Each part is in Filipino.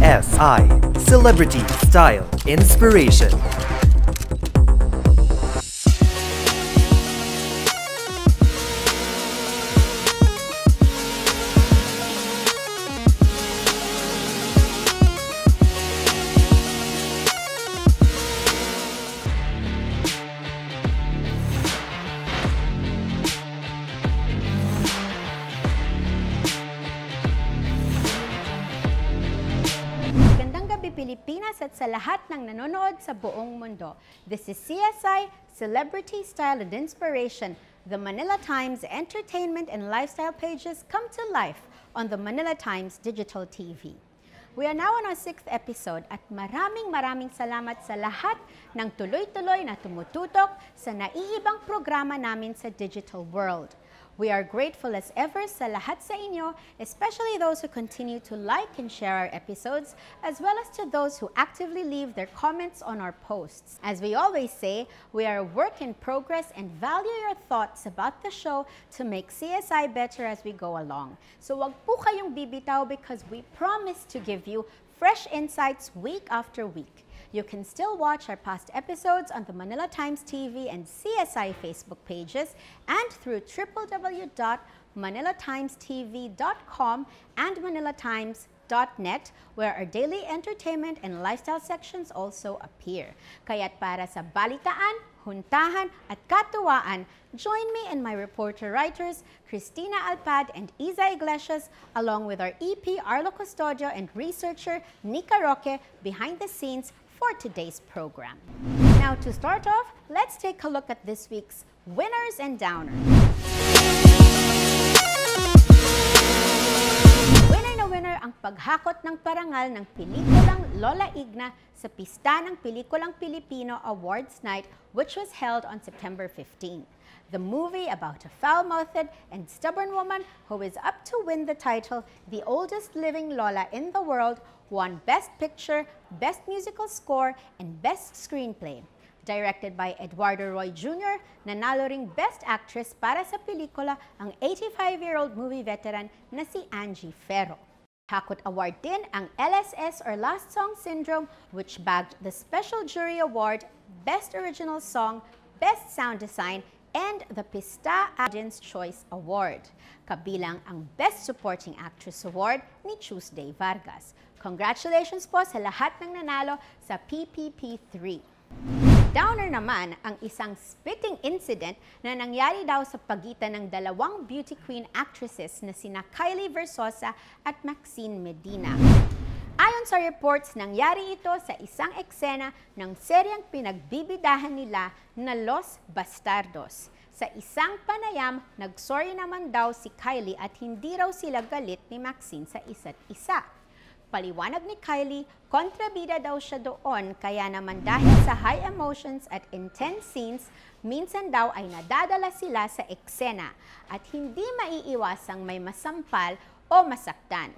CSI Celebrity Style Inspiration. Ng nanonood sa buong mundo. This is CSI Celebrity Style and Inspiration. The Manila Times entertainment and lifestyle pages come to life on the Manila Times digital TV. We are now on our sixth episode at maraming maraming salamat sa lahat ng tuloy-tuloy na tumututok sa naiibang programa namin sa digital world. We are grateful as ever sa lahat sa inyo, especially those who continue to like and share our episodes, as well as to those who actively leave their comments on our posts. As we always say, we are a work in progress and value your thoughts about the show to make CSI better as we go along. So wag po kayong bibitaw because we promise to give you fresh insights week after week. You can still watch our past episodes on the Manila Times TV and CSI Facebook pages and through www.manilatimestv.com and manilatimes.net where our daily entertainment and lifestyle sections also appear. Kaya't para sa balitaan, huntahan at katuwaan, join me and my reporter-writers Christina Alpad and Isa Iglesias along with our EP Arlo Custodio and researcher Nika Roque behind the scenes for today's program. Now to start off, let's take a look at this week's winners and downers. Winner na winner ang paghakot ng parangal ng pelikulang Lola Igna sa pista ng Pelikulang Pilipino Awards Night which was held on September 15. The movie about a foul-mouthed and stubborn woman who is up to win the title The Oldest Living Lola in the World won Best Picture, Best Musical Score, and Best Screenplay. Directed by Eduardo Roy Jr., nanalo ring Best Actress para sa pelikula ang 85-year-old movie veteran na si Angie Ferro. Hakot Award din ang LSS or Last Song Syndrome which bagged the Special Jury Award, Best Original Song, Best Sound Design, and the Pista Audience Choice Award. Kabilang ang Best Supporting Actress Award ni Tuesday Vargas. Congratulations po sa lahat ng nanalo sa PPP3. Downer naman ang isang spitting incident na nangyari daw sa pagitan ng dalawang beauty queen actresses na sina Kylie Versosa at Maxine Medina. Ayon sa reports, nangyari ito sa isang eksena ng seryang pinagbibidahan nila na Los Bastardos. Sa isang panayam, nagsorry naman daw si Kylie at hindi raw sila galit ni Maxine sa isa't isa. Paliwanag ni Kylie, kontrabida daw siya doon kaya naman dahil sa high emotions at intense scenes, minsan daw ay nadadala sila sa eksena at hindi maiiwasang may masampal o masaktan.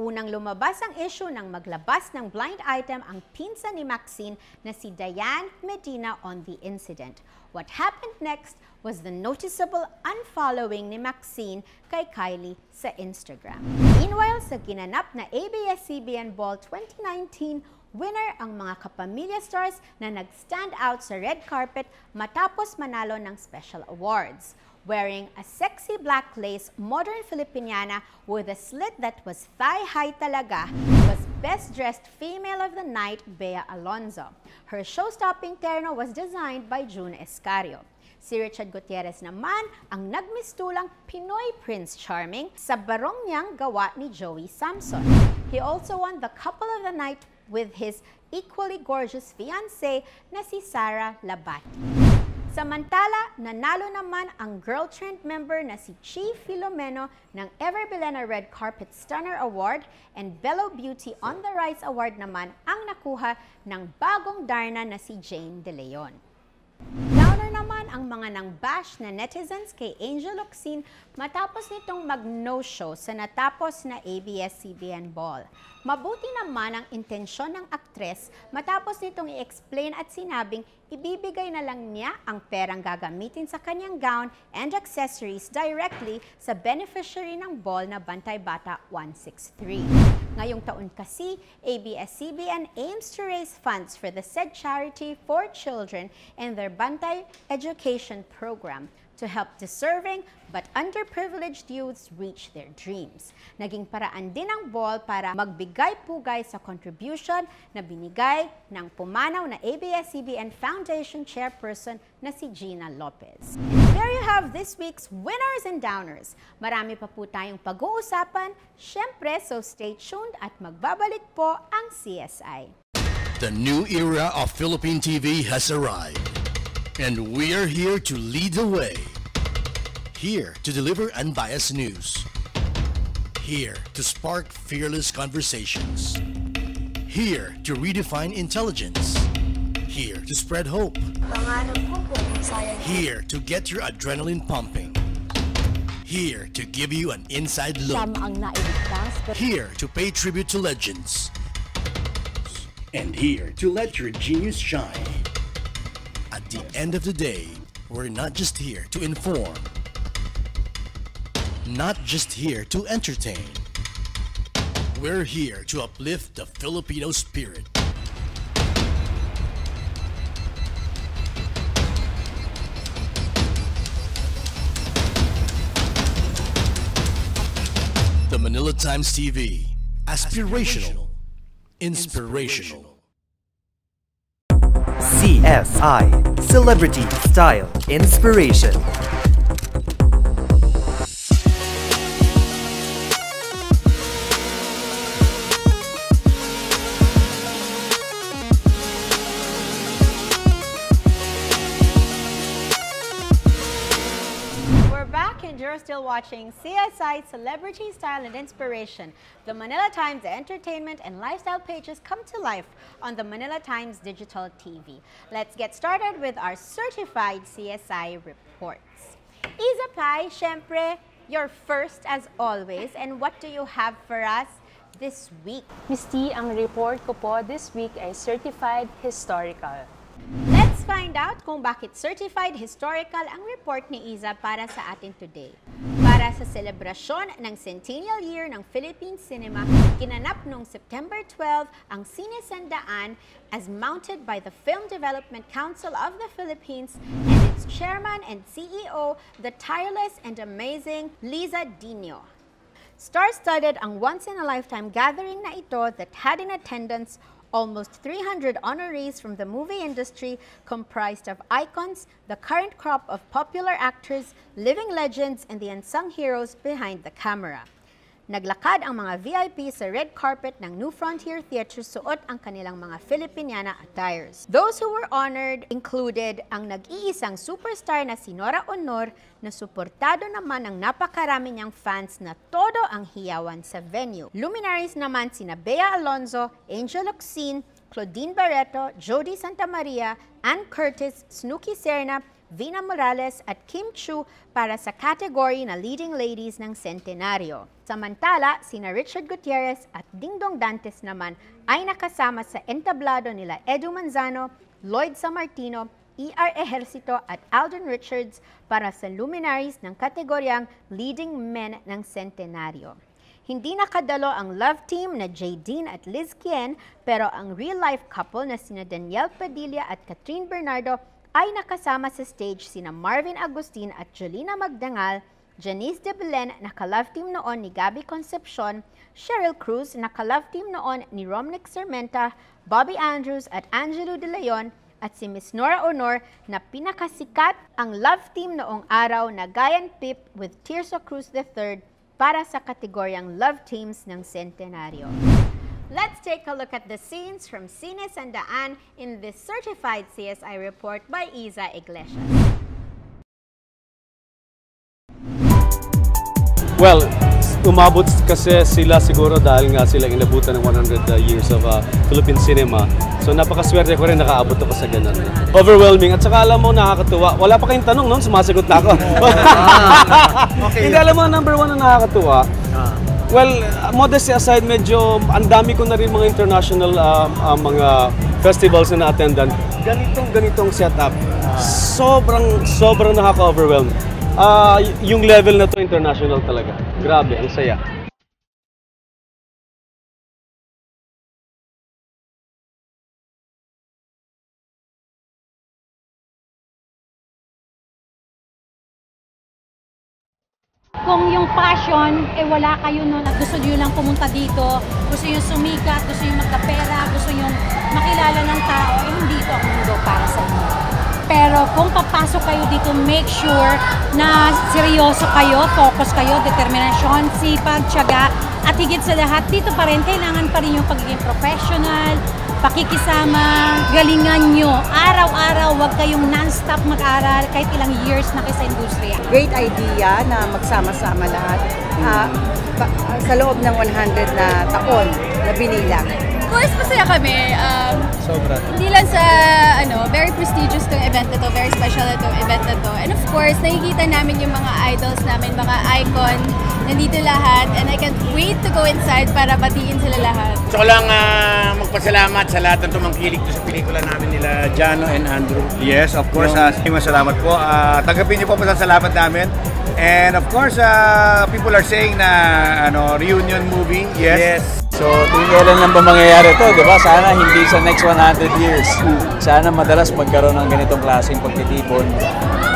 Unang lumabas ang issue ng maglabas ng blind item ang pinsan ni Maxine na si Diane Medina on the incident. What happened next was the noticeable unfollowing ni Maxine kay Kylie sa Instagram. Meanwhile, sa ginanap na ABS-CBN Ball 2019, winner ang mga kapamilya stars na nag-stand out sa red carpet matapos manalo ng special awards wearing a sexy black lace modern Filipiniana with a slit that was thigh-high talaga, was Best Dressed Female of the Night, Bea Alonzo. Her show-stopping terno was designed by June Escario. Si Richard Gutierrez naman ang nagmistulang Pinoy Prince Charming sa barong niyang gawa ni Joey Samson. He also won the Couple of the Night with his equally gorgeous fiancée na si Sarah Labati. Samantala, nanalo naman ang Girl Trend member na si Chi Filomeno ng Ever Bilena Red Carpet Stunner Award and Bello Beauty on the Rise Award naman ang nakuha ng bagong Darna na si Jane De Leon. Naman ang mga nang bash na netizens kay Angel Locsin matapos nitong mag-no-show sa natapos na ABS-CBN Ball. Mabuti naman ang intensyon ng aktres matapos nitong i-explain at sinabing ibibigay na lang niya ang perang gagamitin sa kanyang gown and accessories directly sa beneficiary ng ball na Bantay Bata 163. Ngayong taon kasi, ABS-CBN aims to raise funds for the said charity for children in their Bantay Education Program to help deserving but underprivileged youths reach their dreams. Naging paraan din ang ball para magbigay-pugay sa contribution na binigay ng pumanaw na ABS-CBN Foundation Chairperson na si Gina Lopez. There you have this week's winners and downers. Marami pa po tayong pag-uusapan. Siyempre, so stay tuned at magbabalik po ang CSI. The new era of Philippine TV has arrived, and we are here to lead the way. Here to deliver unbiased news. Here to spark fearless conversations. Here to redefine intelligence. Here to spread hope. Pangarap ko po, masaya Here to get your adrenaline pumping. Here to give you an inside look. Tama ang nailigtas, pero Here to pay tribute to legends. And here to let your genius shine. At the end of the day, we're not just here to inform, not just here to entertain. We're here to uplift the Filipino spirit. The Manila Times TV. Aspirational. Inspirational. CSI Celebrity Style Inspiration. Still watching CSI Celebrity Style and Inspiration. The Manila Times entertainment and lifestyle pages come to life on the Manila Times digital TV. Let's get started with our certified CSI reports. Isa Pai, syempre, you're first as always. And what do you have for us this week? Misty, ang report ko po this week ay certified historical. Find out kung bakit certified historical ang report ni Iza para sa atin today. Para sa selebrasyon ng centennial year ng Philippine cinema, kinanap noong September 12 ang Cine Sandaan as mounted by the Film Development Council of the Philippines and its chairman and CEO, the tireless and amazing Liza Dino. Star-studded ang once-in-a-lifetime gathering na ito that had in attendance almost 300 honorees from the movie industry comprised of icons, the current crop of popular actors, living legends, and the unsung heroes behind the camera. Naglakad ang mga VIP sa red carpet ng New Frontier Theatre suot ang kanilang mga Filipiniana attires. Those who were honored included ang nag-iisang superstar na si Nora Honor na suportado naman ng napakarami niyang fans na todo ang hiyawan sa venue. Luminaries naman sina Bea Alonzo, Angel Oxin, Claudine Barreto, Jody Santa Maria, Ann Curtis, Snooki Serna, Vina Morales at Kim Chu para sa category na Leading Ladies ng Centenaryo. Samantala, sina Richard Gutierrez at Dingdong Dantes naman ay nakasama sa entablado nila Edu Manzano, Lloyd Samartino, E.R. Ejercito at Alden Richards para sa luminaries ng kategoryang Leading Men ng Centenaryo. Hindi nakadalo ang love team na Dean at Liz Kien pero ang real-life couple na sina Danielle Padilla at Catherine Bernardo ay nakasama sa stage sina Marvin Agustin at Jolina Magdangal, Janice de Belen na ka-love team noon ni Gabby Concepcion, Cheryl Cruz na ka-love team noon ni Romnick Sermenta, Bobby Andrews at Angelo De Leon at si Miss Nora Honor na pinakasikat ang love team noong araw na Gayan Pip with Tirso Cruz III para sa kategoryang love teams ng Centenaryo. Let's take a look at the scenes from Cine Sandaan in this certified CSI report by Isa Iglesias. Well, umabot kasi sila siguro dahil nga sila inabutan ng 100 uh, years of uh, Philippine cinema. So napakaswerte ko rin nakaabot ako sa ganun. Overwhelming. At saka alam mo, nakakatuwa. Wala pa kayong tanong noon, sumasagot na ako. Hindi alam mo, number one na nakakatuwa. Well, uh, modesty aside, medyo ang dami ko na rin mga international um, uh, mga festivals na na-attendan. Ganitong ganitong setup. Sobrang sobrang nakaka-overwhelm. Y- yung level na to international talaga. Grabe, ang saya. Kung yung passion, eh wala kayo nun at gusto nyo lang pumunta dito, gusto nyo sumikat, gusto nyo magkapera, gusto nyo makilala ng tao, eh hindi ito ang mundo para sa inyo. Pero kung papasok kayo dito, make sure na seryoso kayo, focus kayo, determinasyon, sipag, tiyaga, at higit sa lahat, dito pa rin, kailangan pa rin yung pagiging professional, pakikisama, galingan nyo. Araw-araw, huwag kayong non-stop mag-aral kahit ilang years na kayo sa industriya. great idea na magsama-sama lahat ah, ah, sa loob ng 100 na taon na binilang. Course, masaya kami. Um, Sobra. hindi lang sa, ano, very prestigious tong event na to, very special na tong event na to. And of course, nakikita namin yung mga idols namin, mga icon, nandito lahat. And I can't wait to go inside para batiin sila lahat. Ko lang ah, magpasalamat sa lahat ng tumangkilik sa pelikula namin nila Jano and Andrew. Yes, of course, uh, salamat po. Ah, tanggapin niyo po ang salamat namin. And of course, ah, people are saying na ano reunion movie. Yes. So, tuwing kailan lang ba mangyayari to, di ba? Sana hindi sa next 100 years. Sana madalas magkaroon ng ganitong klaseng pagtitipon.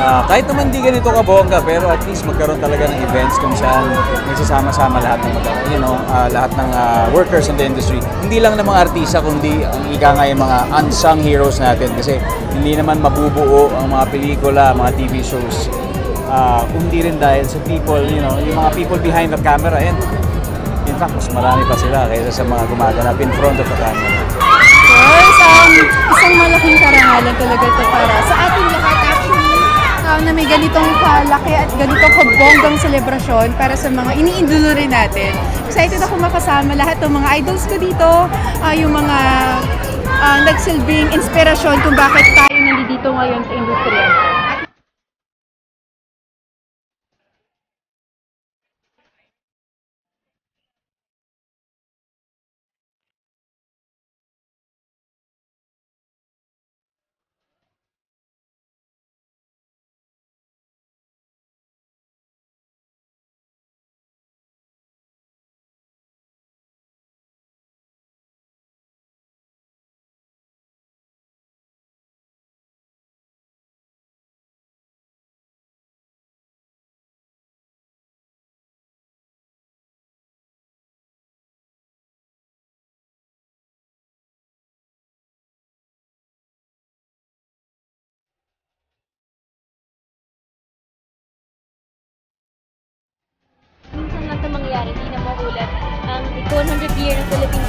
Ah, kahit naman di ganito kabongga, pero at least magkaroon talaga ng events kung saan nagsasama-sama lahat ng mga, you know, ah, lahat ng ah, workers in the industry. Hindi lang ng mga artista, kundi ang ika nga yung mga unsung heroes natin. Kasi hindi naman mabubuo ang mga pelikula, mga TV shows Ah, kundi rin dahil sa people, you know, yung mga people behind the camera and fact, mas marami pa sila kaysa sa mga gumaganap in front of the camera. course, um, isang malaking karangalan talaga ito para sa ating lahat actually um, na may ganitong kalaki at ganitong kabonggang selebrasyon para sa mga iniindulo rin natin. Excited ako makasama lahat ng mga idols ko dito, ah, yung mga ah, nagsilbing inspirasyon kung bakit tayo nandito ngayon sa industriya.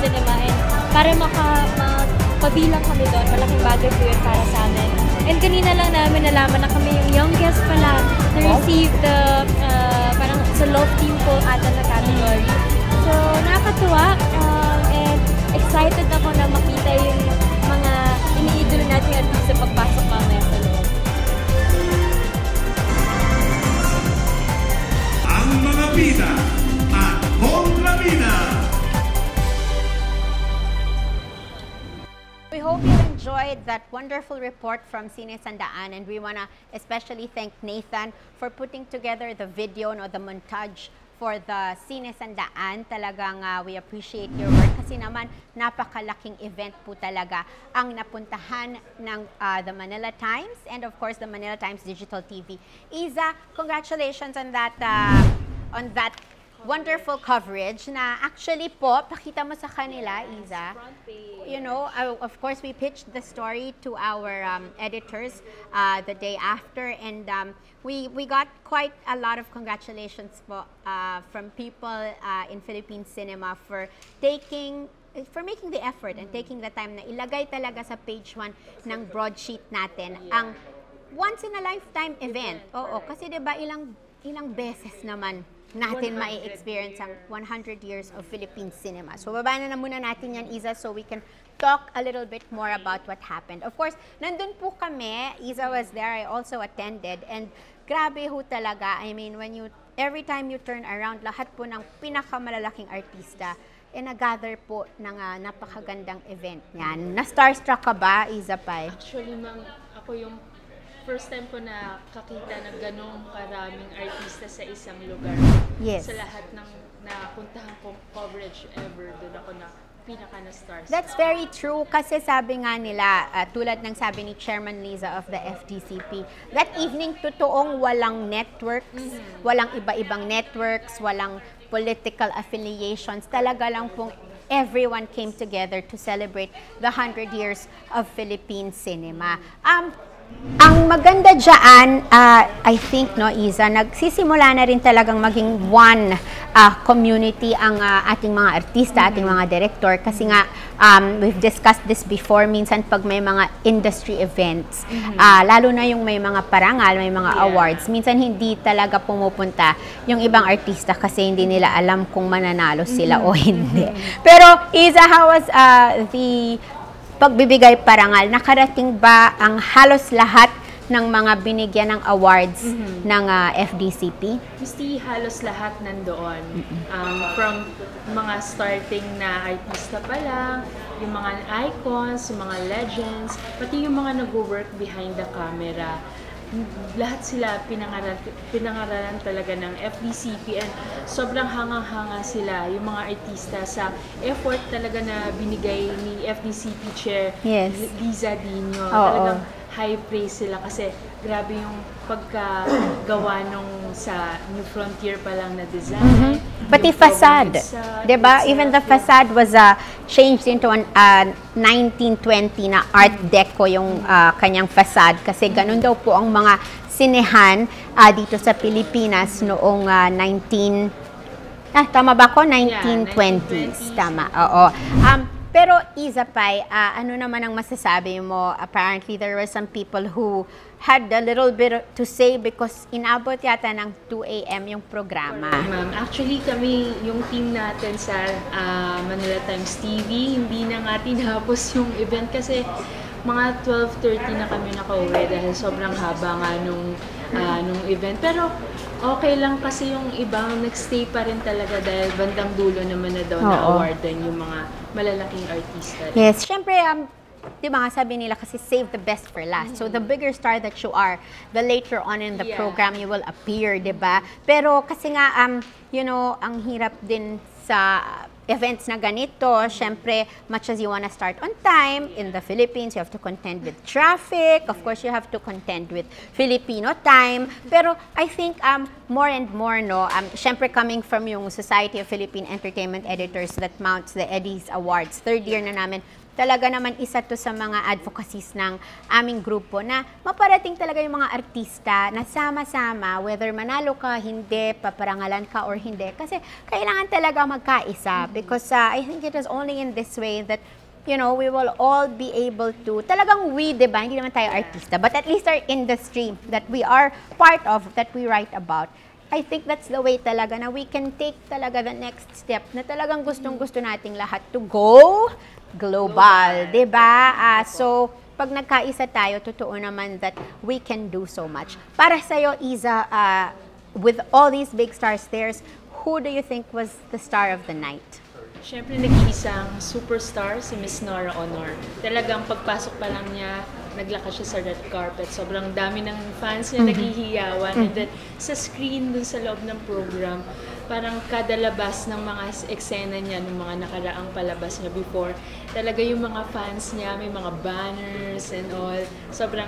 Cinema and para maka, mapabilang kami doon, malaking bagay po yun para sa amin. And kanina lang namin nalaman na kami yung youngest pala to receive the, uh, parang sa love team po ata na category. So, nakakatuwa um, and excited ako na makita yung mga iniidolo natin artista pagpasok mamaya sa loob. Ang mga bida We hope you enjoyed that wonderful report from Cine Sandaan and we want to especially thank Nathan for putting together the video no the montage for the Cine Sandaan. Talagang uh, we appreciate your work kasi naman napakalaking event po talaga ang napuntahan ng uh, the Manila Times and of course the Manila Times Digital TV. Isa, congratulations on that uh, on that wonderful coverage na actually po, pakita mo sa kanila, Iza. You know, uh, of course, we pitched the story to our um, editors uh, the day after and um, we, we got quite a lot of congratulations po uh, from people uh, in Philippine cinema for taking for making the effort and taking the time na ilagay talaga sa page 1 ng broadsheet natin ang once in a lifetime event. Oo, kasi 'di ba ilang ilang beses naman natin 100. mai-experience ang 100 years of Philippine cinema. So baba na, na muna natin yan, Iza, so we can talk a little bit more about what happened. Of course, nandun po kami, Iza was there, I also attended, and grabe ho talaga. I mean, when you, every time you turn around, lahat po ng pinakamalalaking artista, eh nag-gather po ng ah, napakagandang event niyan. Na-starstruck ka ba, Iza Pai? Actually, ma'am, ako yung first time ko na kakita ng ganong karaming artista sa isang lugar. Yes. Sa lahat ng napuntahan kong coverage ever, doon ako na pinaka na stars. That's very true kasi sabi nga nila, uh, tulad ng sabi ni Chairman Liza of the FDCP, that evening totoong walang networks, walang iba-ibang networks, walang political affiliations. Talaga lang pong everyone came together to celebrate the 100 years of Philippine cinema. Um, ang maganda dyan, uh, I think, no, Isa, nagsisimula na rin talagang maging one uh, community ang uh, ating mga artista, ating mga director. Kasi nga, um, we've discussed this before, minsan pag may mga industry events, uh, lalo na yung may mga parangal, may mga awards, minsan hindi talaga pumupunta yung ibang artista kasi hindi nila alam kung mananalo sila o hindi. Pero, Isa, how was uh, the pagbibigay parangal, nakarating ba ang halos lahat ng mga binigyan ng awards ng ah, FDCP? Gusti halos lahat nandoon. Um, from mga starting na artista pa lang, yung mga icons, yung mga legends, pati yung mga nag-work behind the camera. Lahat sila pinangaral, pinangaralan talaga ng FDCP and sobrang hangang-hanga sila, yung mga artista sa effort talaga na binigay ni FDCP Chair Yes. Liza Dino. Oo. Talagang high praise sila kasi grabe yung pagkagawa nung sa New Frontier pa lang na design. Mhm. Pati facade, facade, 'di ba? Even the facade was uh, changed into an uh, 1920 na Art Deco yung uh, kanyang facade kasi ganun daw po ang mga sinehan uh, dito sa Pilipinas noong uh, 19 Ah, tama ba ko? 1920s. Tama, oo. Um, pero Isa Pai, ah, ano naman ang masasabi mo? Apparently, there were some people who had a little bit to say because inabot yata ng 2 a.m. yung programa. Ma'am, actually kami, yung team natin sa ah, Manila Times TV, hindi na nga tinapos yung event kasi mga 12.30 na kami nakauwi dahil sobrang haba nga nung, ah, nung event. Pero okay lang kasi yung ibang nagstay pa rin talaga dahil bandang dulo naman na daw Oo. na-awardan yung mga malalaking artista. rin. Yes, syempre, um, di ba nga sabi nila kasi save the best for last. So the bigger star that you are, the later on in the Yeah. program you will appear, di ba? Pero kasi nga, um, you know, ang hirap din sa events na ganito, syempre, much as you wanna start on time, in the Philippines, you have to contend with traffic, of course, you have to contend with Filipino time, pero I think um, more and more, no, um, syempre coming from yung Society of Philippine Entertainment Editors that mounts the Eddies Awards, third year na namin, talaga naman isa to sa mga advocacies ng aming grupo na maparating talaga yung mga artista na sama-sama, whether manalo ka, hindi, paparangalan ka or hindi. Kasi kailangan talaga magkaisa because uh, I think it is only in this way that you know, we will all be able to, talagang we, di ba, hindi naman tayo artista, but at least our industry that we are part of, that we write about, I think that's the way talaga na we can take talaga the next step na talagang gustong-gusto nating lahat to go global, 'di ba? Ah, so pag nagkaisa tayo, totoo naman that we can do so much. Para sa iyo, Iza, ah, with all these big stars there's who do you think was the star of the night? Siyempre, nag-iisang superstar, si Miss Nora Honor. Talagang pagpasok pa lang niya, naglakas siya sa red carpet. Sobrang dami ng fans niya Mhm. naghihiyawan. Mhm. And then, sa screen dun sa loob ng program, parang kada labas ng mga eksena niya, ng mga nakaraang palabas niya before, talaga yung mga fans niya, may mga banners and all. Sobrang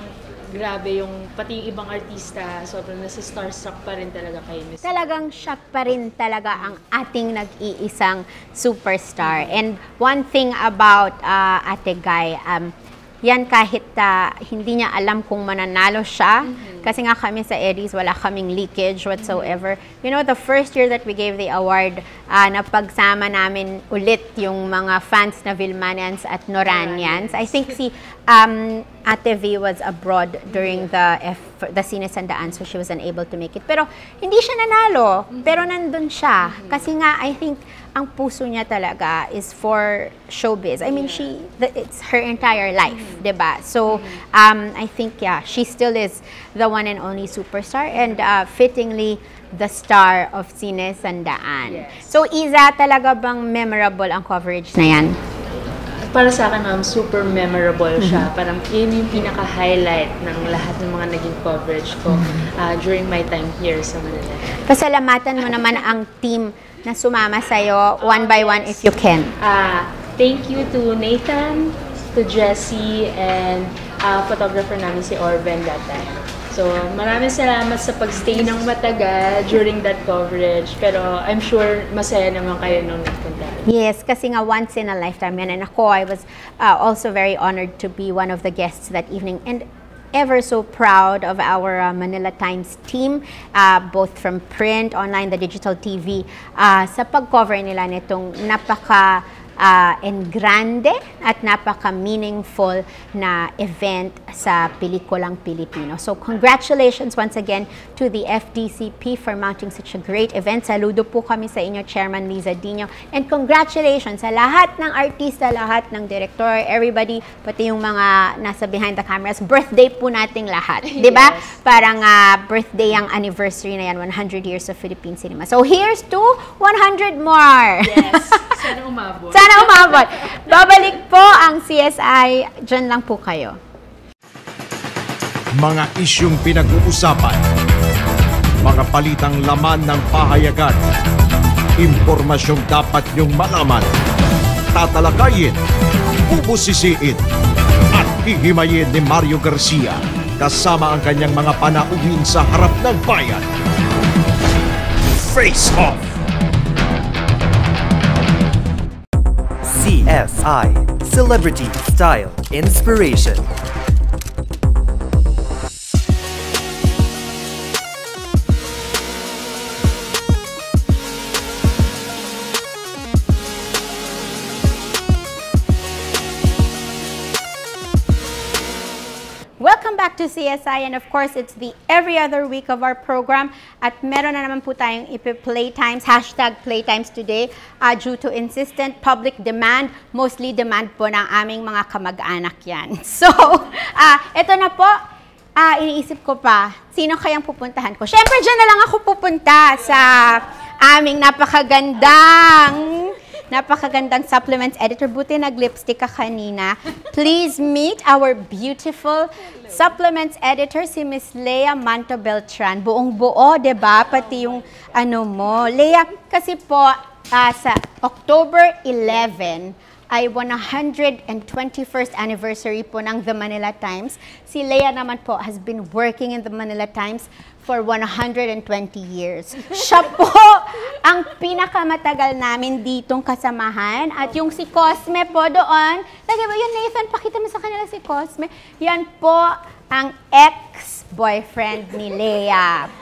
grabe yung, pati yung ibang artista, sobrang nasa starstruck pa rin talaga kay Miss Talagang siya pa rin talaga ang ating nag-iisang superstar. And one thing about uh, Ate Guy, um, yan kahit uh, hindi niya alam kung mananalo siya, kasi nga kami sa Eddies, wala kaming leakage whatsoever. You know, the first year that we gave the award, uh, napagsama namin ulit yung mga fans na Vilmanians at Noranians. I think si um, Ate V was abroad during the F, the Sinesandaan, so she was unable to make it. Pero hindi siya nanalo, pero nandun siya. Kasi nga, I think, ang puso niya talaga is for showbiz. I mean, she, the, it's her entire life, 'di ba? So, um, I think, yeah, she still is the one and only superstar and uh, fittingly, the star of Sine Sandaan. So, Iza, talaga bang memorable ang coverage na yan? Para sa akin, ma'am, super memorable siya. Mhm. Parang yun yung pinaka-highlight ng lahat ng mga naging coverage ko ah, during my time here sa Manila. Pasalamatan mo naman ang team na sumama sa'yo one by one if you can. Ah, thank you to Nathan, to Jesse, and uh, photographer namin si Orben that time. So, maraming salamat sa pagstay ng matagal during that coverage. Pero I'm sure masaya naman kayo nung nagpunta. Yes, kasi nga once in a lifetime yan. And ako, I was uh, also very honored to be one of the guests that evening. And ever so proud of our uh, Manila Times team, uh, both from print, online, the digital TV, uh, sa pag-cover nila nitong napaka uh, and grande at napaka-meaningful na event sa pelikulang Pilipino. So congratulations once again to the FDCP for mounting such a great event. Saludo po kami sa inyo, Chairman Liza Dino. And congratulations sa lahat ng artista, lahat ng director, everybody, pati yung mga nasa behind the cameras. Birthday po nating lahat. Ba? Parang uh, birthday ang anniversary na yan, 100 years of Philippine cinema. So here's to 100 more! Yes. Sana umabot. Sana umabot. Babalik po ang CSI. Diyan lang po kayo. Mga isyong pinag-uusapan. Mga palitang laman ng pahayagan. Impormasyong dapat niyong malaman. Tatalakayin, bubusisiin, at hihimayin ni Mario Garcia kasama ang kanyang mga panauhin sa harap ng bayan. Face Off! CSI Celebrity Style Inspiration. Welcome back to CSI and of course it's the every other week of our program at meron na naman po tayong ipi-playtimes, hashtag playtimes today uh, due to insistent public demand, mostly demand po ng aming mga kamag-anak yan. So, uh, ito na po, uh, iniisip ko pa, sino kayang pupuntahan ko? Siyempre, dyan na lang ako pupunta sa aming napakagandang napakagandang supplements editor. Buti nag-lipstick ka kanina. Please meet our beautiful supplements editor, si Miss Lea Manto Beltran. Buong buo, 'di ba? Pati yung ano mo. Lea, kasi po ah, sa October 11, ay 121st anniversary po ng The Manila Times. Si Lea naman po has been working in The Manila Times for 120 years. Siya po ang pinakamatagal namin ditong kasamahan. At yung si Cosme po doon, lagi ba yun Nathan, pakita mo sa kanila si Cosme. Yan po ang ex-boyfriend ni Lea.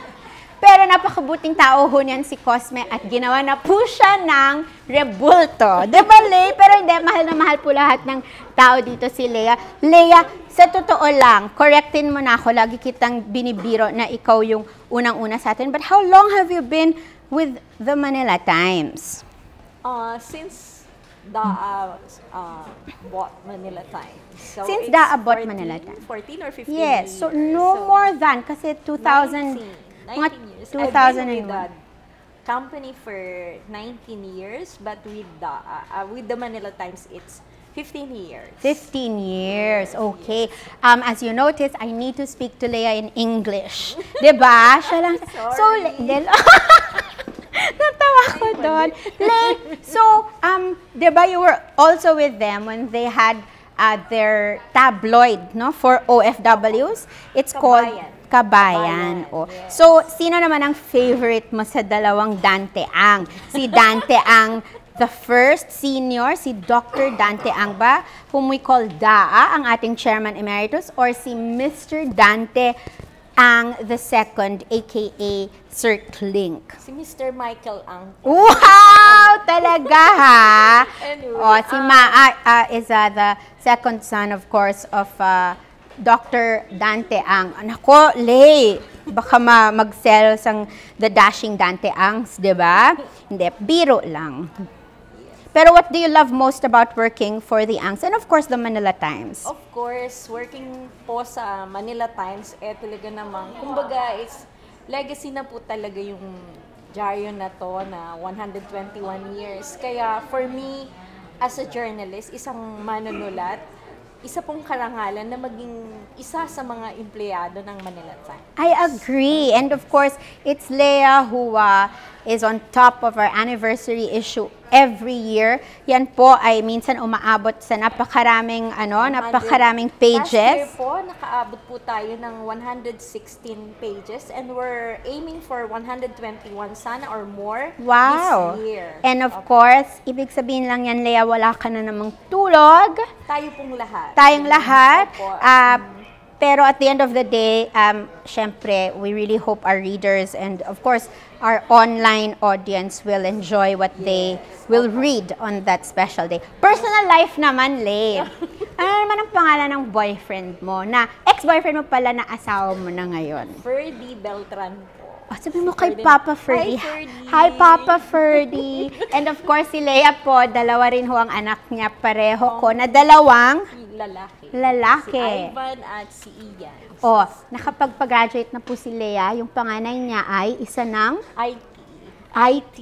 Pero napakabuting tao ho niyan si Cosme at ginawa na po siya ng rebulto. Di ba, Lea? Pero hindi, mahal na mahal po lahat ng tao dito si Lea. Lea, sa totoo lang, correctin mo na ako, lagi kitang binibiro na ikaw yung unang-una sa atin. But how long have you been with the Manila Times? Uh, since Daa uh, bought Manila Times. So Since Daa bought 14 Manila Times. 14 or 15 Yes, so no more than, kasi 2000, 19, mga 19 years. 2001. I've been with the company for 19 years, but with the, uh, uh, with the Manila Times, it's 15 years. 15 years, okay. Um, as you notice, I need to speak to Leia in English. diba? Siya lang. So, Le- Del- Natawa ko doon. So, um, diba you were also with them when they had uh, their tabloid, no, for OFWs. It's called Kabayan. Oh. So, sino naman ang favorite mo sa dalawang Dante Ang? Si Dante Ang the first senior, si Dr. Dante Ang ba, whom we call DAA, ang ating chairman emeritus, or si Mr. Dante Ang the second, aka Sir Clink. Si Mr. Michael Ang. Wow! Talaga ha? Anyway, oh, si um, Maa uh, is uh, the second son, of course, of uh, Dr. Dante Ang. Nako, Lay, baka ma mag-sell sang The Dashing Dante Angs, di ba? Hindi, biro lang. Pero what do you love most about working for the Angs? And of course, the Manila Times. Of course, working po sa Manila Times, eh talaga namang, kumbaga, it's legacy na po talaga yung dyaryo na to na 121 years. Kaya for me, as a journalist, isang manunulat, isa pong karangalan na maging isa sa mga empleyado ng Manila Times. I agree. And of course, it's Leia who uh, is on top of our anniversary issue every year. Yan po ay minsan umaabot sa napakaraming ano, napakaraming Last year pages. po, nakaabot po tayo ng 116 pages and we're aiming for 121 sana or more Wow. this year. And of course, ibig sabihin lang yan, Lea, wala ka na namang tulog. Tayo pong lahat. Tayong lahat. Opo. Ah, pero at the end of the day, um, syempre, we really hope our readers and of course, our online audience will enjoy what they will read on that special day. Personal life naman, Le. ano naman ang pangalan ng boyfriend mo na ex-boyfriend mo pala na asawa mo na ngayon? Ferdy Beltran po. Oh, sabi mo kay. Papa Ferdy. Hi, Ferdy. Hi, Papa Ferdy. And of course, si Leia po, dalawa rin ho ang anak niya, pareho ko, na dalawang Lalaki. lalaki. Si Ivan at si Ian. Oh, nakapagpag-graduate na po si Leia. Yung panganay niya ay isa ng IT. IT.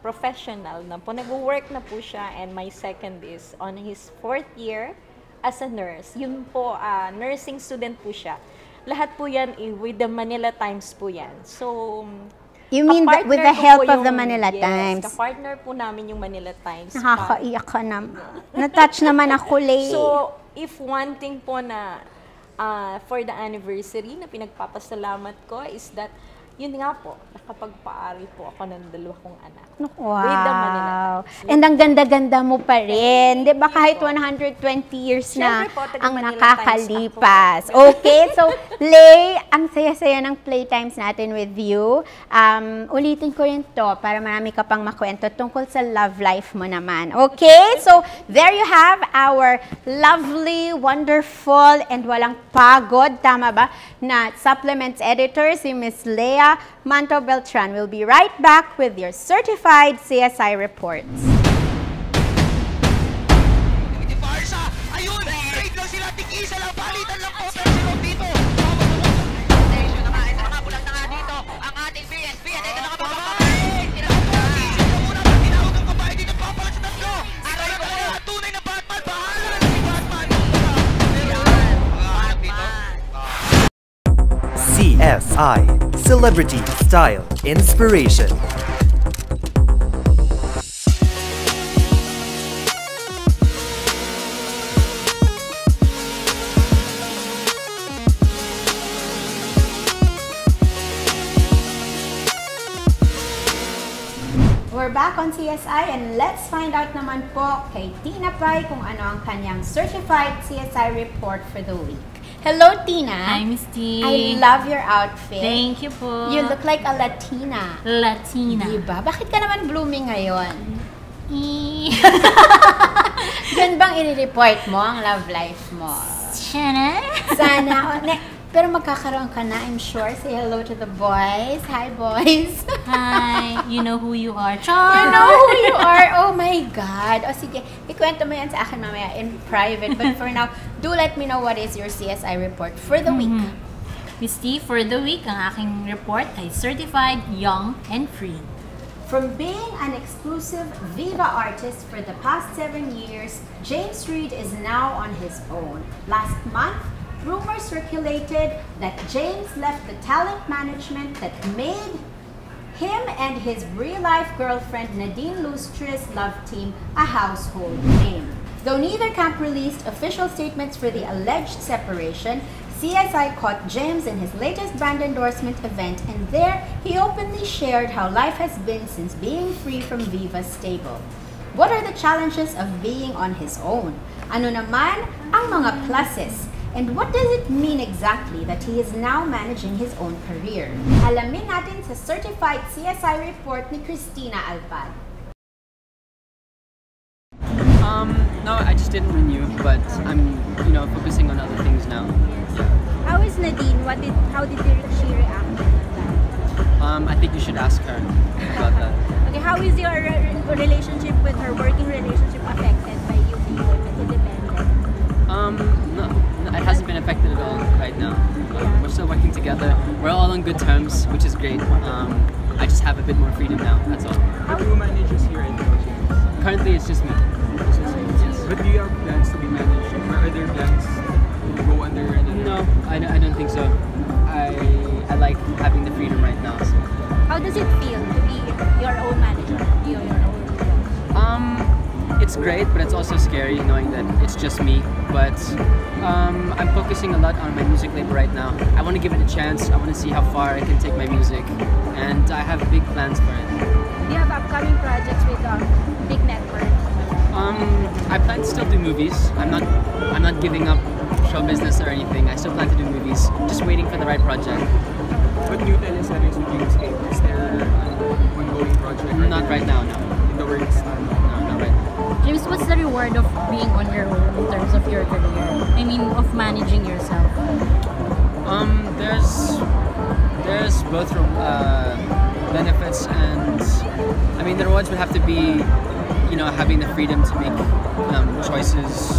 professional na po. Nag-work na po siya and my second is on his fourth year as a nurse. Yun po, ah, nursing student po siya. Lahat po yan eh, with the Manila Times po yan. So, You mean that with the help po of the yung- Manila yes, Times? kapartner po namin yung Manila Times. Nakakaiyak ka naman. Na-touch naman ako, Le. So, if one thing po na ah, for the anniversary na pinagpapasalamat ko is that yun nga po, nakapagpaari po ako ng dalawa kong anak. Wow. With the Manila Times. And ang ganda-ganda mo pa rin. Di ba kahit 120 years na Siyempre po, taga ang Manila nakakalipas. Okay, so Lay, ang saya-saya ng playtimes natin with you. Um, ulitin ko rin to para marami ka pang makwento tungkol sa love life mo naman. Okay, so there you have our lovely, wonderful, and walang pagod, tama ba, na supplements editor, si Miss Manto Beltran. We'll be right back with your certified CSI reports. Celebrity Style Inspiration. We're back on CSI and let's find out naman po kay Tina Pai kung ano ang kanyang certified CSI report for the week. Hello, Tina. Hi, Miss T. I love your outfit. Thank you po. You look like a Latina. Latina. Diba? Bakit ka naman blooming ngayon? Yan bang i-report mo ang love life mo? Sana. Sana. Ne- pero magkakaroon ka na, I'm sure. Say hello to the boys. Hi, boys. Hi. You know who you are. You Char. know who you are. Oh my God. O sige, ikwento mo yan sa akin mamaya in private. But for now, do let me know what is your CSI report for the week. Mm-hmm. Miss T, for the week, ang aking report ay certified, young, and free. From being an exclusive Viva artist for the past seven years, James Reid is now on his own. Last month, rumors circulated that James left the talent management that made him and his real-life girlfriend Nadine Lustre's love team a household name. Though neither camp released official statements for the alleged separation, CSI caught James in his latest brand endorsement event and there he openly shared how life has been since being free from Viva's stable. What are the challenges of being on his own? Ano naman ang mga pluses? And what does it mean exactly that he is now managing his own career? Alamin natin sa Certified CSI Report ni Christina Alpad. Um, no, I just didn't renew, but I'm, you know, focusing on other things now. How is Nadine? What did how did she react? Um, I think you should ask her about that. Okay, how is your re- relationship with her working relationship affected by you being independent? Um, affected at all right now. Um, we're still working together. We're all on good terms, which is great. Um, I just have a bit more freedom now. That's all. Who manages here in Philippines? Currently, it's just me. Yes. But do you have plans to be managed? Or are there plans to go under another? No, I, don't- I don't think so. I I like having the freedom right now. So. How does it feel to be your own manager? Your, your own Um, it's great, but it's also scary knowing that it's just me. But um, I'm focusing a lot on my music label right now. I want to give it a chance. I want to see how far I can take my music, and I have big plans for it. Do you have upcoming projects with um, big networks? Um, I plan to still do movies. I'm not. I'm not giving up show business or anything. I still plan to do movies. Just waiting for the right project. What new teleseries would you escape? Is there an ongoing project? Not right now, no. In the works? James, what's the reward of being on your own in terms of your career? I mean, of managing yourself. Um, there's there's both uh, benefits and I mean the rewards would have to be, you know, having the freedom to make um, choices,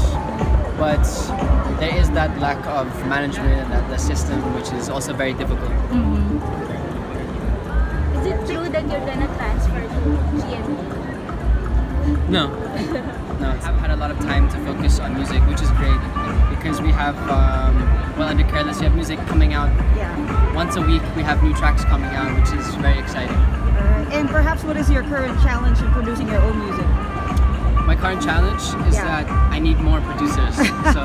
but there is that lack of management and that the system, which is also very difficult. Is it true that you're gonna transfer to GMA? No, no. I've had a lot of time to focus on music, which is great because we have, um, well, under Careless, we have music coming out Yeah. once a week. We have new tracks coming out, which is very exciting. Alright. And perhaps what is your current challenge in producing your own music? My current challenge is Yeah. that I need more producers. so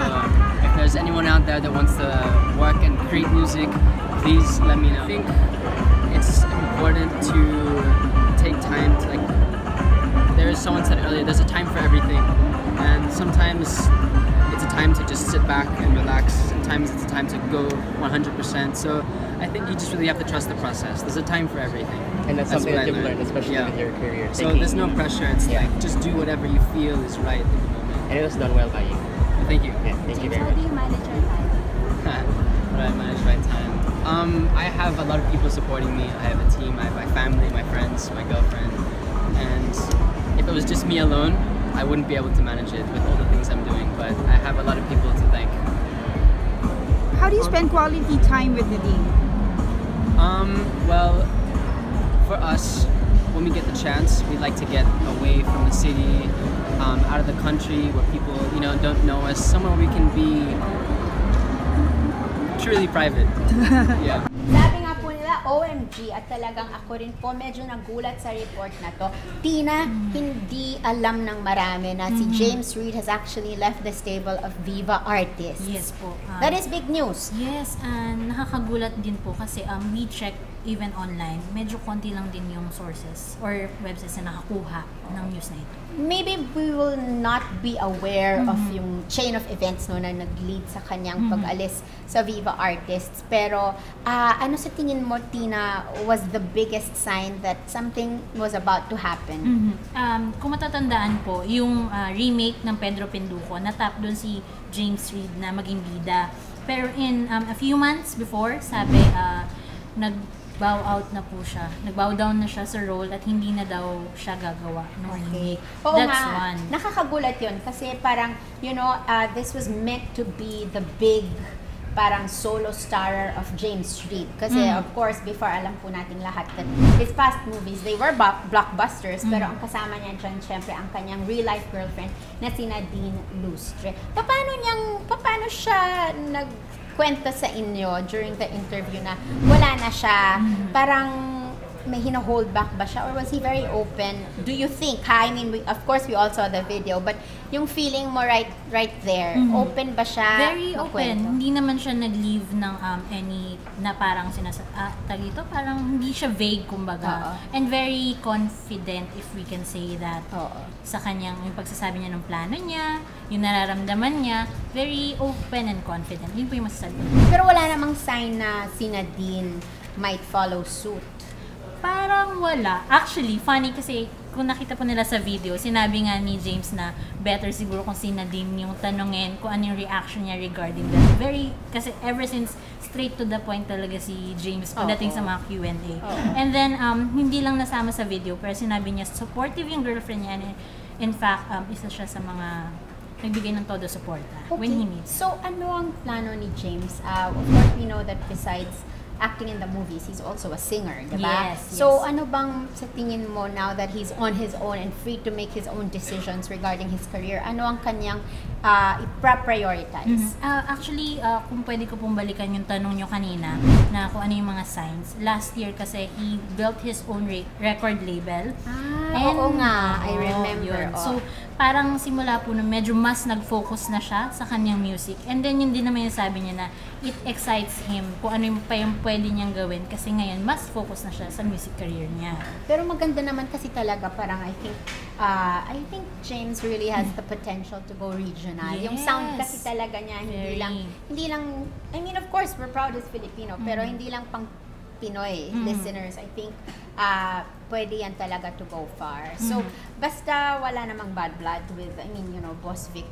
if there's anyone out there that wants to work and create music, please let me know. I think it's important to take time to like. There is someone said earlier. There's a time for everything, and sometimes it's a time to just sit back and relax. Sometimes it's a time to go 100%. So I think you just really have to trust the process. There's a time for everything. And that's something what that I you've learned. learned, especially with your career, So taking- there's no pressure. It's like just do whatever you feel is right at the moment. And it was done well by you. Thank you. Yeah, thank you very much. How much. do you manage your time? right, manage my time. Um, I have a lot of people supporting me. I have a team. I have my family, my friends, my girlfriend, and if it was just me alone, I wouldn't be able to manage it with all the things I'm doing. But I have a lot of people to thank. How do you spend quality time with Nadine? Um, well, for us, when we get the chance, we like to get away from the city, um, out of the country where people, you know, don't know us, somewhere we can be truly private. yeah. OMG, at talagang ako rin po medyo nagulat sa report na to. Tina, hindi alam ng marami na si Mhm. James Reid has actually left the stable of Viva Artists. Yes po. Um, That is big news. Yes, and nakakagulat din po kasi um, we check even online, medyo konti lang din yung sources or websites na nakakuha ng news na ito. Maybe we will not be aware of Mhm. yung chain of events no na nag-lead sa kanyang Mhm. pag-alis sa Viva Artists. Pero ah, ano sa tingin mo, Tina, was the biggest sign that something was about to happen? Mhm. Um, kung matatandaan po, yung ah, remake ng Pedro Penduko, natap doon si James Reid na maging bida. Pero in um, a few months before, sabi, ah, nag-bow out na po siya. Nag-bow down na siya sa role at hindi na daw siya gagawa ng remake. Oo That's nga. one. Nakakagulat yun kasi parang, you know, uh, this was meant to be the big parang solo star of James Reid. Kasi Mm. of course, before alam po nating lahat that his past movies, they were bu- blockbusters, Mm. pero ang kasama niya dyan, syempre, ang kanyang real-life girlfriend na si Nadine Lustre. Paano niyang, paano siya nagkwento sa inyo during the interview na wala na siya, Mm. parang may hina-hold back ba siya or was he very open? Do you think, ha? I mean, we, of course, we all saw the video, but yung feeling mo right right there, Mhm. open ba siya? Very open. Hindi naman siya nag-leave ng um, any na parang sinasa ah, tag ito, parang hindi siya vague kumbaga. And very confident if we can say that sa kanyang yung pagsasabi niya ng plano niya, yung nararamdaman niya, very open and confident. Yun po yung masasabi. Pero wala namang sign na si Nadine might follow suit. Parang wala. Actually, funny kasi kung nakita po nila sa video, sinabi nga ni James na better siguro kung si Nadine yung tanungin kung ano yung reaction niya regarding that. Very, kasi ever since straight to the point talaga si James pagdating sa mga Q&A. And then, um, hindi lang nasama sa video, pero sinabi niya supportive yung girlfriend niya. And in fact, um, isa siya sa mga nagbigay ng todo suporta when he needs. So, ano ang plano ni James? Uh, of course, we know that besides acting in the movies, he's also a singer, di ba? Yes, So, yes. ano bang sa tingin mo now that he's on his own and free to make his own decisions regarding his career? Ano ang kanyang uh, i-prioritize? Mhm. Ah, actually, ah, kung pwede ko pong balikan yung tanong nyo kanina na kung ano yung mga signs. Last year kasi, he built his own re- record label. Ah, oo nga. I Oo, remember, yun. So, parang simula po na medyo mas nag-focus na siya sa kanyang music. And then, yun din naman yung sabi niya na it excites him kung ano yung pa yung pwede niyang gawin kasi ngayon mas focus na siya sa music career niya. Pero maganda naman kasi talaga parang I think uh, I think James really has the potential to go regional. Yung sound Yes. kasi talaga niya hindi Very. lang hindi lang I mean of course we're proud as Filipino pero Mhm. hindi lang pang Pinoy Mhm. listeners. I think uh, pwede yan talaga to go far. So Mhm. basta wala namang bad blood with I mean you know Boss Vic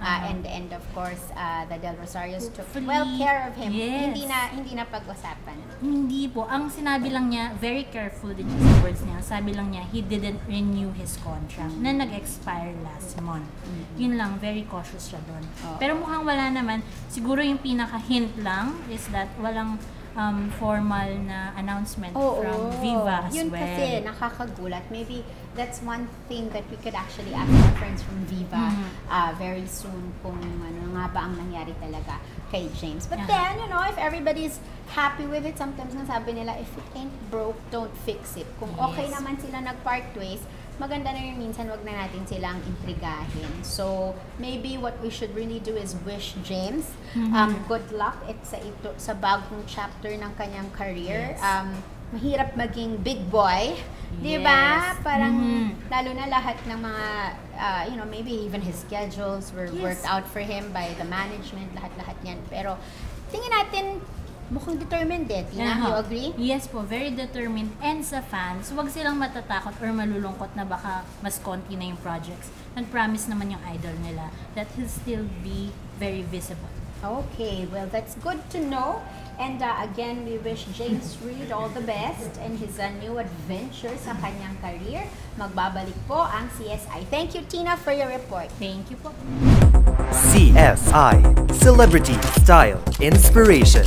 uh, and and of course uh, the Del Rosarios took Hopefully, well care of him. yes. Hindi na hindi na pag-usapan. Hindi po. Ang sinabi lang niya, very careful din sa words niya. Sabi lang niya, he didn't renew his contract na nag-expire last month. Yun lang, very cautious siya doon. Oo. Pero mukhang wala naman. Siguro yung pinaka-hint lang is that walang um, formal na announcement Oo. from Viva as Yun well. kasi nakakagulat. Maybe that's one thing that we could actually ask our friends from Viva Mhm. uh, very soon kung ano nga ba ang nangyari talaga kay James. But Yeah. then, you know, if everybody's happy with it, sometimes nga sabi nila, if it ain't broke, don't fix it. Kung okay Yes. naman sila nag-part ways, maganda na rin minsan wag na natin silang intrigahin. So, maybe what we should really do is wish James Mhm. um, good luck at sa ito sa bagong chapter ng kanyang career. Yes. Um, mahirap maging big boy, 'di ba? Yes. Parang Mhm. lalo na lahat ng mga uh, you know, maybe even his schedules were Yes. worked out for him by the management, lahat-lahat 'yan. Pero tingin natin mukhang determined eh. Tina, you Aha. agree? Yes po, very determined. And sa fans, huwag silang matatakot or malulungkot na baka mas konti na yung projects. Nag-promise naman yung idol nila that he'll still be very visible. Okay, well that's good to know. And uh, again, we wish James Reid all the best and his uh, new adventure sa kanyang career. Magbabalik po ang CSI. Thank you, Tina, for your report. Thank you po. CSI Celebrity Style Inspiration.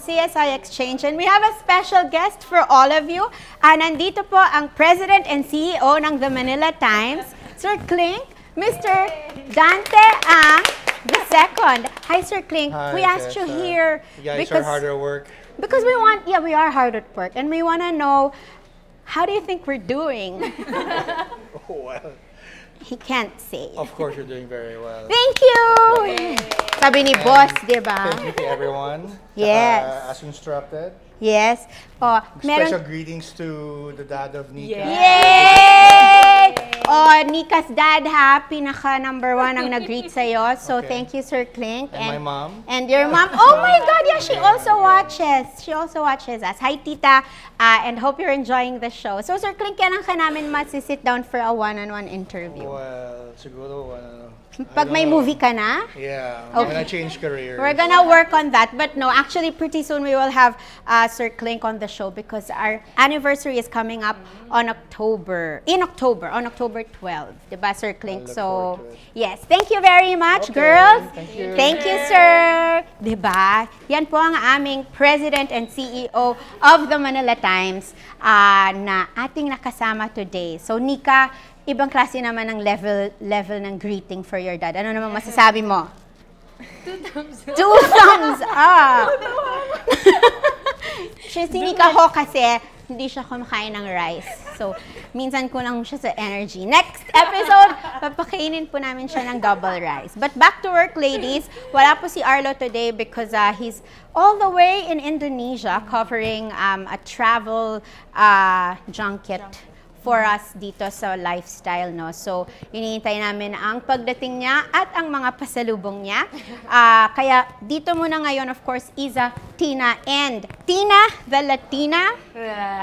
CSI Exchange and we have a special guest for all of you. Ah, nandito po ang President and CEO ng The Manila Times, Sir Clink, Mr. Dante Ang the second. Hi, Sir Clink. Hi, we asked you Tessa. here You guys because are hard at work. because we want yeah we are hard at work and we want to know how do you think we're doing? Oh, well, he can't say. of course you're doing very well. Thank you. Sabi ni And boss, di ba? Thank you to everyone. Yes. Uh, as instructed. Yes. Oh, meron Special greetings to the dad of Nika. Yay! Oh, Nika's dad ha, pinaka number one ang nag-greet sa'yo. So, Okay. thank you, Sir Clink. And my mom. And your mom. Oh my God, yeah, she also watches. She also watches us. Hi, Tita. Uh, and hope you're enjoying the show. So, Sir Clink, kailan ka namin masi-sit down for a one-on-one interview? Well, siguro, ano, Pag may movie ka na? Yeah, I'm Okay. gonna change careers. We're gonna work on that. But no, actually, pretty soon we will have uh, Sir Clink on the show because our anniversary is coming up on October, in October, on October 12. Diba, Sir Clink? So, yes. Thank you very much, Okay, girls. thank you. Thank you, sir. Diba? Yan po ang aming President and CEO of the Manila Times ah, na ating nakasama today. So, Nika, ibang klase naman ng level level ng greeting for your dad. Ano naman masasabi mo? Two thumbs up. Two thumbs up! siya si Nika Ho kasi hindi siya kumakain ng rice. So, minsan ko lang siya sa energy. Next episode, papakainin po namin siya ng double rice. But back to work, ladies. Wala po si Arlo today because uh, he's all the way in Indonesia covering um, a travel uh, junket for us dito sa lifestyle, no? So, iniintay namin ang pagdating niya at ang mga pasalubong niya. Ah, kaya dito muna ngayon, of course, Iza, Tina, and Tina, the Latina.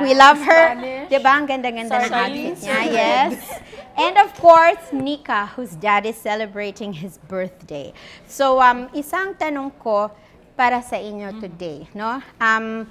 We love her. Spanish. Diba? Ang ganda-ganda ng outfit niya. Yes. And of course, Nika, whose dad is celebrating his birthday. So, um, isang tanong ko, para sa inyo today, no? Um,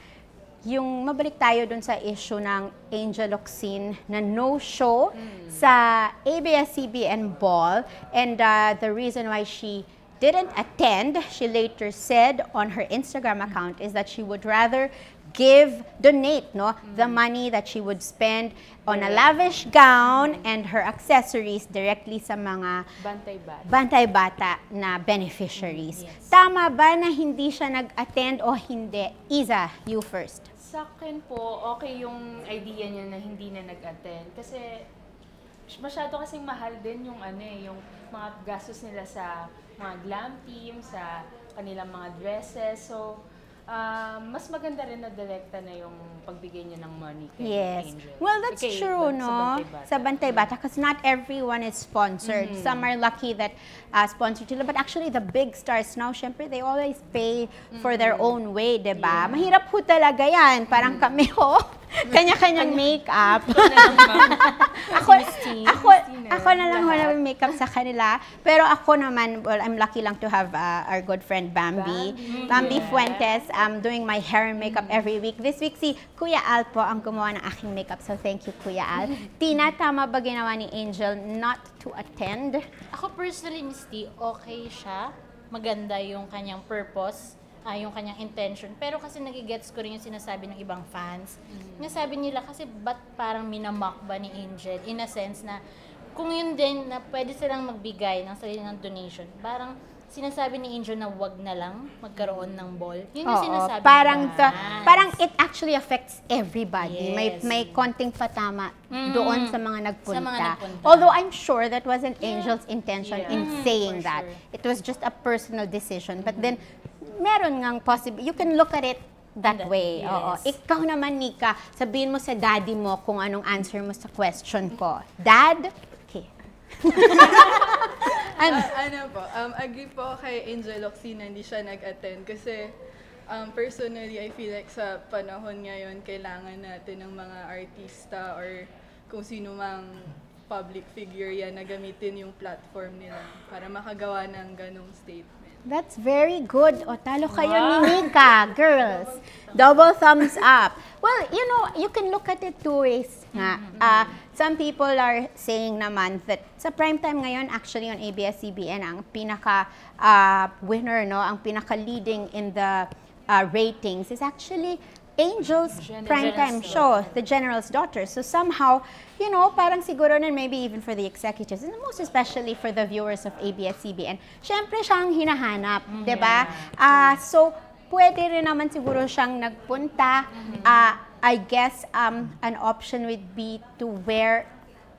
yung mabalik tayo dun sa issue ng Angel Oxin na no-show sa ABS-CBN Ball and uh, the reason why she didn't attend, she later said on her Instagram account is that she would rather give, donate, no, the money that she would spend on a lavish gown and her accessories directly sa mga Bantay-bata. bantay bata na beneficiaries. Tama ba na hindi siya nag-attend o hindi? Isa, you first. Sa akin po, okay yung idea niya na hindi na nag-attend. Kasi masyado kasing mahal din yung ano eh, yung mga gastos nila sa mga glam team, sa kanilang mga dresses. So, ah, mas maganda rin na direkta na yung pagbigay niya ng money kay Yes. Angel. Well, that's Kay- true, no? Sa Bantay Bata, because not everyone is sponsored. Mhm. Some are lucky that uh, sponsored sila. But actually, the big stars now, syempre, they always pay for their own way, di ba? Mahirap po talaga yan. Parang kami, ho, kanya-kanyang makeup. ako, ako, ako na lang wala yung makeup sa kanila. Pero ako naman, well, I'm lucky lang to have uh, our good friend Bambi. Bambi, Fuentes, um, doing my hair and makeup every week. This week, si Kuya Al po ang gumawa ng aking makeup. So, thank you, Kuya Al. Tina, tama ba ginawa ni Angel not to attend? Ako personally, Miss T, okay siya. Maganda yung kanyang purpose, ah, yung kanyang intention. Pero kasi nagigets ko rin yung sinasabi ng ibang fans. Nasabi nila kasi ba't parang minamock ba ni Angel? In a sense na kung yun din na pwede silang magbigay ng sarili ng donation, parang sinasabi ni Angel na wag na lang magkaroon ng ball. Yun yung Oo, sinasabi parang ng the- parang it actually affects everybody. May Yes. may konting patama Mm. doon sa mga nagpunta. Sa mga nagpunta. Although I'm sure that wasn't Angel's intention Yeah. in Mhm, saying for that. sure. Mm-hmm. It was just a personal decision. But then meron ngang possible you can look at it that That- way. Oo. yes. Ikaw naman, Nika, sabihin mo sa daddy mo kung anong answer mo sa question ko. Dad? Okay. ano? ano po, um, agree po kay Angel Oxy na hindi siya nag-attend kasi um, personally, I feel like sa panahon ngayon, kailangan natin ng mga artista or kung sino mang public figure yan na gamitin yung platform nila para makagawa ng ganong statement. That's very good. O, talo kayo ni Nika, girls. Double thumbs up. Well, you know, you can look at it two ways nga. Uh, some people are saying naman that sa primetime ngayon, actually on ABS-CBN, ang pinaka uh, winner, no, ang pinaka leading in the uh, ratings is actually Angel's primetime General's show, The General's Daughter. So somehow, you know, parang siguro na maybe even for the executives, and most especially for the viewers of ABS-CBN, syempre siyang hinahanap, di ba? Ah, so, pwede rin naman siguro siyang nagpunta. Ah, I guess um, an option would be to wear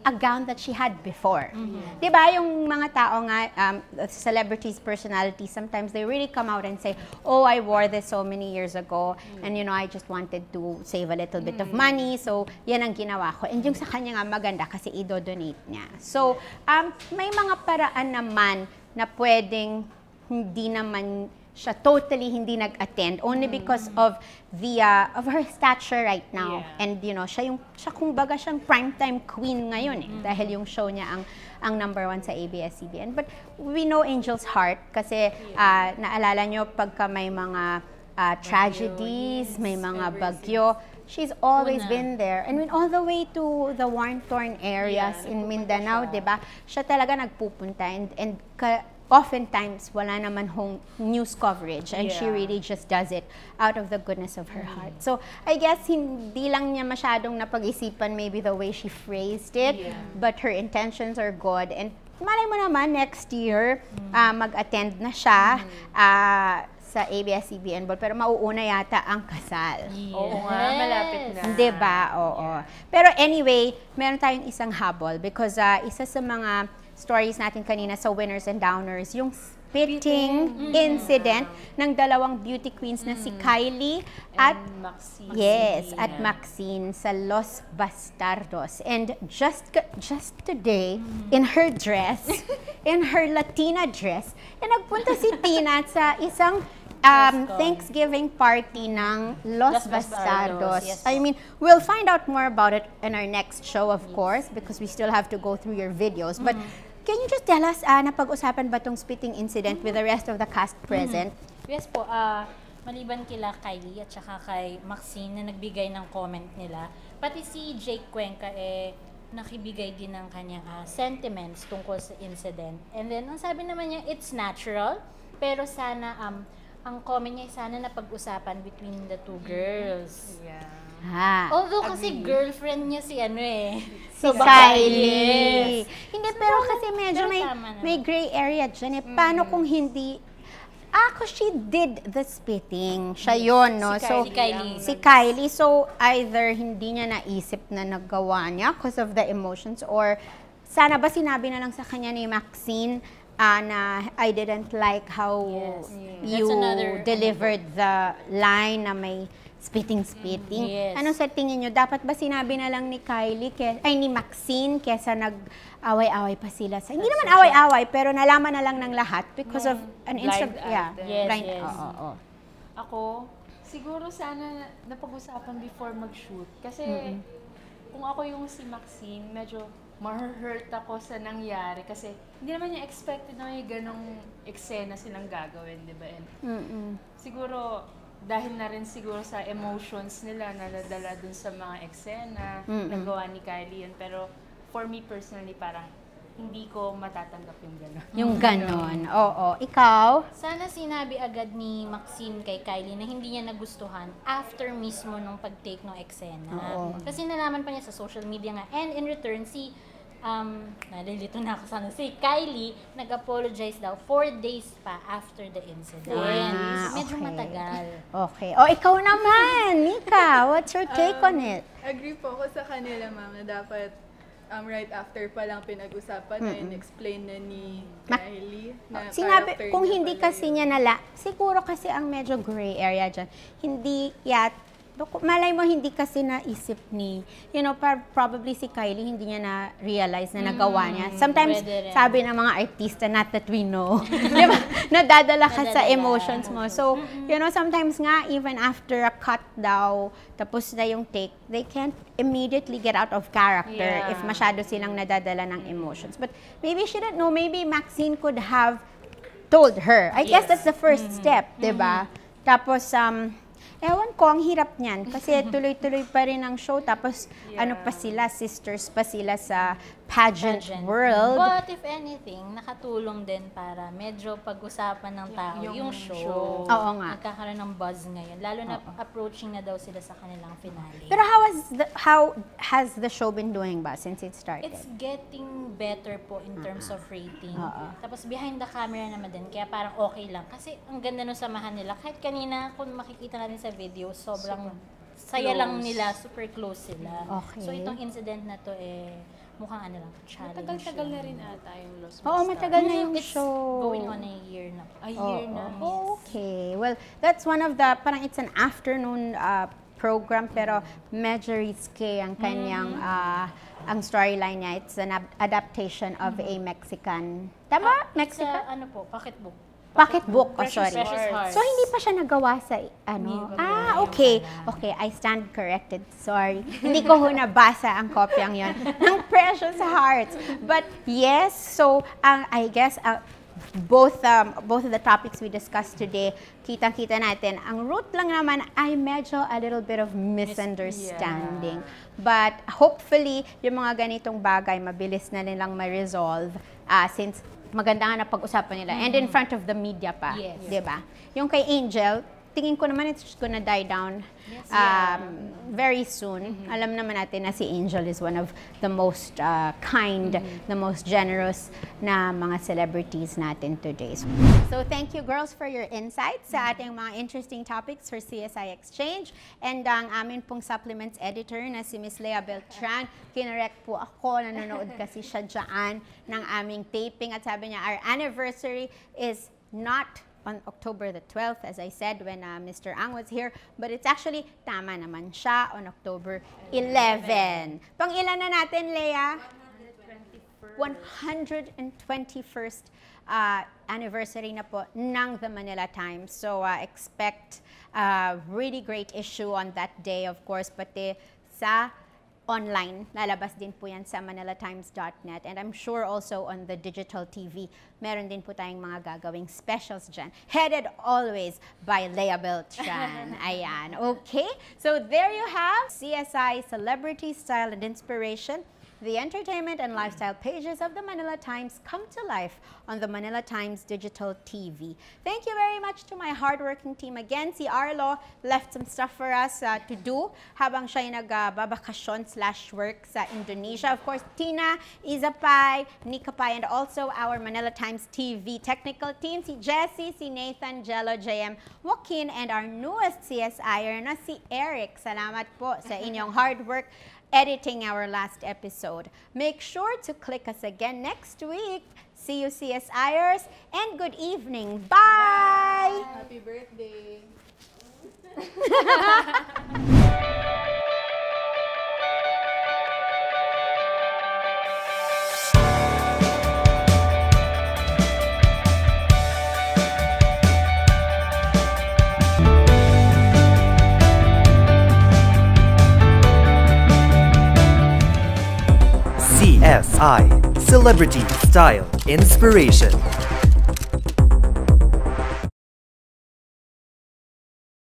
a gown that she had before. Di ba yung mga tao nga, um, celebrities, personalities, sometimes they really come out and say, oh, I wore this so many years ago, and you know, I just wanted to save a little bit of money, so yan ang ginawa ko. And yung sa kanya nga maganda kasi i-donate niya. So, um, may mga paraan naman na pwedeng hindi naman siya totally hindi nag-attend only because of the uh, of her stature right now. And you know siya yung siya kumbaga siyang primetime queen ngayon eh dahil yung show niya ang ang number one sa ABS-CBN but we know Angel's heart kasi uh, naalala nyo pagka may mga uh, tragedies may mga bagyo she's always Una. been there. And when all the way to the war-torn areas in Mindanao 'di ba? Siya talaga nagpupunta and and ka, oftentimes wala naman hong news coverage and she Yeah. really just does it out of the goodness of her heart. So, I guess hindi lang niya masyadong napag-isipan maybe the way she phrased it, Yeah. but her intentions are good and malay mo naman next year ah, mag-attend na siya ah, sa ABS-CBN Ball pero mauuna yata ang kasal. Oo nga, malapit na. Hindi ba? Oo. Pero anyway, meron tayong isang habol because ah, isa sa mga stories natin kanina sa winners and downers, yung spitting incident ng dalawang beauty queens na si Kylie at Maxine. Yes, at Maxine sa Los Bastardos. And just just today, in her dress, in her Latina dress, eh, nagpunta si Tina sa isang um, Thanksgiving party ng Los, Los Bastardos. Bastardos, yes. I mean, we'll find out more about it in our next show, of course, because we still have to go through your videos. But can you just tell us, uh, napag-usapan ba tong spitting incident with the rest of the cast present? Yes po, ah maliban kila Kylie at saka kay Maxine na nagbigay ng comment nila, pati si Jake Cuenca eh nakibigay din ng kanyang ah, sentiments tungkol sa incident. And then, ang sabi naman niya, it's natural, pero sana, um, ang comment niya, sana na pag-usapan between the two girls. Mm-hmm. Ha. Although kasi girlfriend niya si ano eh. Si baka- Kylie. Yes. Hindi, pero kasi medyo pero may, may gray area dyan eh. Paano kung hindi... Ah, 'cause she did the spitting. Siya yon no? Si so, Kylie. Si Kylie. Si Kylie. So, either hindi niya naisip na nagawa niya because of the emotions or sana ba sinabi na lang sa kanya ni Maxine ah, na I didn't like how you That's another- delivered the line na may spitting-spitting. Yes. Anong sa tingin nyo? Dapat ba sinabi na lang ni Kylie, ke, ay ni Maxine, kesa nag-away-away pa sila sa... Hindi naman away-away, pero nalaman na lang ng lahat because of an Instagram... Yeah. Yes, blind, yes. oo, oo. Ako, siguro sana napag-usapan before mag-shoot. Kasi Mm-mm. kung ako yung si Maxine, medyo ma-hurt ako sa nangyari. Kasi hindi naman niya expected na may ganong eksena silang gagawin, di ba? And Mm-mm. siguro, dahil na rin siguro sa emotions nila na nadala dun sa mga eksena, Mm-mm. nagawa ni Kylie yun. Pero for me personally, parang hindi ko matatanggap yung gano'n. Yung ganon. Oo. Ikaw? Sana sinabi agad ni Maxine kay Kylie na hindi niya nagustuhan after mismo nung pag-take ng eksena. Oo. Kasi nalaman pa niya sa social media nga. And in return, si, um, nalilito na ako sana, si Kylie nag-apologize daw four days pa after the incident. Ah, Medyo okay. matagal. Okay. O, ikaw naman, Nika. What's your take Um, on it? Agree po ako sa kanila, ma'am, na dapat um, right after pa lang pinag-usapan na Mm-mm. in-explain na ni Kylie na Sinabi, character kung hindi pala kasi niya nala, siguro kasi ang medyo gray area dyan, hindi yat, malay mo hindi kasi naisip ni, you know, par, probably si Kylie hindi niya na-realize na nagawa niya. Sometimes, pwede rin. sabi ng mga artista, not that we know, di ba? Nadadala ka sa emotions mo. So, you know, sometimes nga, even after a cut daw, tapos na yung take, they can't immediately get out of character Yeah. if masyado silang nadadala ng emotions. But maybe she didn't know, maybe Maxine could have told her. I guess Yes. that's the 1st step, 'di ba? Tapos um ewan ko ang hirap niyan. Kasi tuloy-tuloy pa rin ang show. Tapos ano pa sila? Sisters pa sila sa pageant, Pageant. world. But if anything, nakatulong din para medyo pag-usapan ng tao yung, yung show. show. Oo nga. Nagkakaroon ng buzz ngayon. Lalo na approaching na daw sila sa kanilang finale. Pero how has the how has the show been doing ba since it started? It's getting better po in terms of rating. Oo. Tapos behind the camera naman din, kaya parang okay lang. Kasi ang ganda nung samahan nila. Kahit kanina, kung makikita natin sa video, sobrang saya lang close. nila, super close sila. Okay. So itong incident na to, eh, mukhang ano lang, challenge Matagal-tagal na rin ata yung Lost Oo, matagal na yung It's show. going on a year na. A year Oo. na. Okay. Well, that's one of the, parang it's an afternoon uh, program pero medyo risky ang kanyang, uh, ang storyline niya. It's an ab- adaptation of a Mexican, tama? Mexican? Sa ano po, pocketbook. Pocketbook, oh sorry. So, hindi pa siya nagawa sa, ano? Ah, okay. Okay, I stand corrected. Sorry. hindi ko ho nabasa ang kopyang yon ng Precious Hearts. But yes, so, ang I guess, uh, both um, both of the topics we discussed today, kitang-kita natin, ang root lang naman ay medyo a little bit of misunderstanding. But hopefully, yung mga ganitong bagay, mabilis na nilang ma-resolve ah, since maganda nga na pag-usapan nila. And in front of the media pa. Yes. Di ba? Yung kay Angel, tingin ko naman it's just gonna die down um, very soon. Alam naman natin na si Angel is one of the most uh, kind, the most generous na mga celebrities natin today. So thank you girls for your insights sa ating mga interesting topics for CSI Exchange. And ang amin pong supplements editor na si Miss Lea Beltran, kinorek po ako, nanonood kasi siya dyan ng aming taping. At sabi niya, our anniversary is not on October the 12th, as I said when uh, Mr. Ang was here, but it's actually tama naman siya on October 11. Pang ilan na natin, Leia? 121st uh, anniversary na po ng The Manila Times. So uh, expect a really great issue on that day, of course, pati sa online. Lalabas din po yan sa manilatimes.net and I'm sure also on the digital TV, meron din po tayong mga gagawing specials dyan. Headed always by Leah Beltran. Ayan, okay? So there you have CSI Celebrity Style and Inspiration. The entertainment and lifestyle pages of the Manila Times come to life on the Manila Times Digital TV. Thank you very much to my hardworking team again. Si Arlo left some stuff for us uh, to do habang siya ay nagbabakasyon slash work sa Indonesia. Of course, Tina, Izapay, Nika Pai, and also our Manila Times TV technical team, si Jesse, si Nathan, Jello, JM, Joaquin, and our newest CSIer na si Eric. Salamat po sa inyong hard work editing our last episode. Make sure to click us again next week. See you CSIers and good evening. Bye! Happy birthday! CSI Celebrity Style Inspiration.